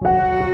Música